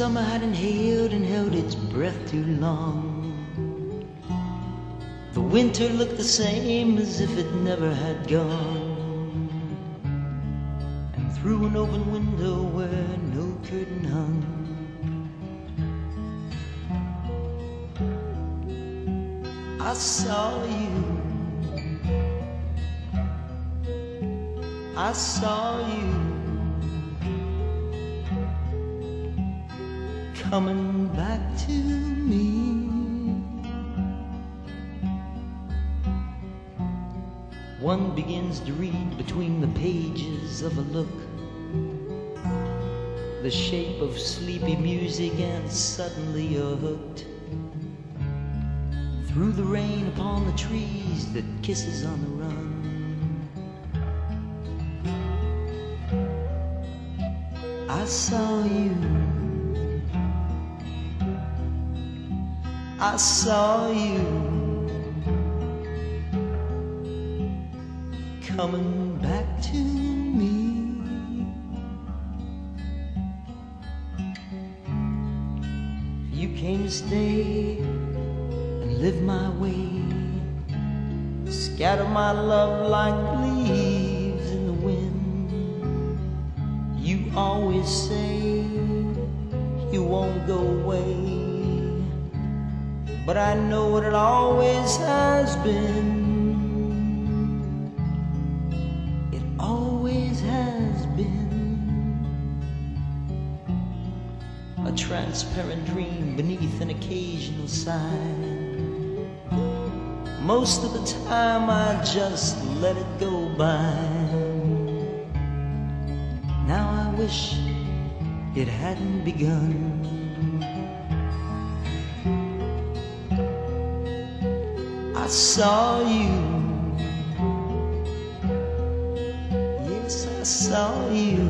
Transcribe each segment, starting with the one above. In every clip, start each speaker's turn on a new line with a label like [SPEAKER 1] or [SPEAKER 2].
[SPEAKER 1] Summer had inhaled and held its breath too long. The winter looked the same as if it never had gone. And through an open window where no curtain hung, I saw you. I saw you coming back to me. One begins to read between the pages of a look the shape of sleepy music, and suddenly you're hooked. Through the rain upon the trees that kisses on the run. I saw you. I saw you coming back to me. You came to stay and live my way. Scatter my love like leaves in the wind. You always say you won't go away. But I know what it always has been. It always has been a transparent dream beneath an occasional sigh. Most of the time I just let it go by. Now I wish it hadn't begun. Saw you. Yes, I saw you.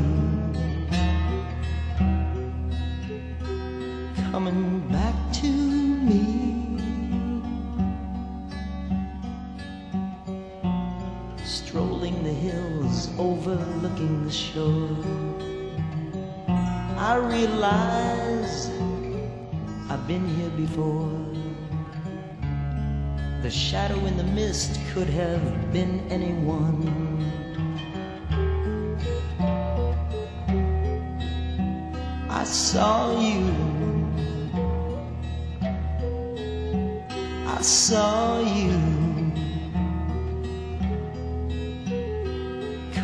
[SPEAKER 1] Coming back to me. Strolling the hills, overlooking the shore. I realize I've been here before. The shadow in the mist could have been anyone. I saw you. I saw you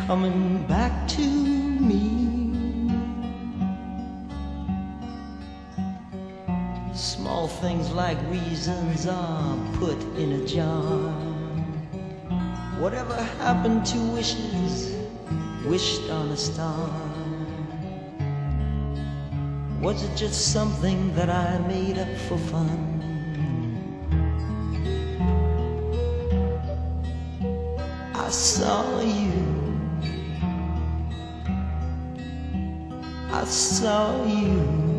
[SPEAKER 1] coming back to me. Small things like reasons are put in a jar. Whatever happened to wishes wished on a star? Was it just something that I made up for fun? I saw you. I saw you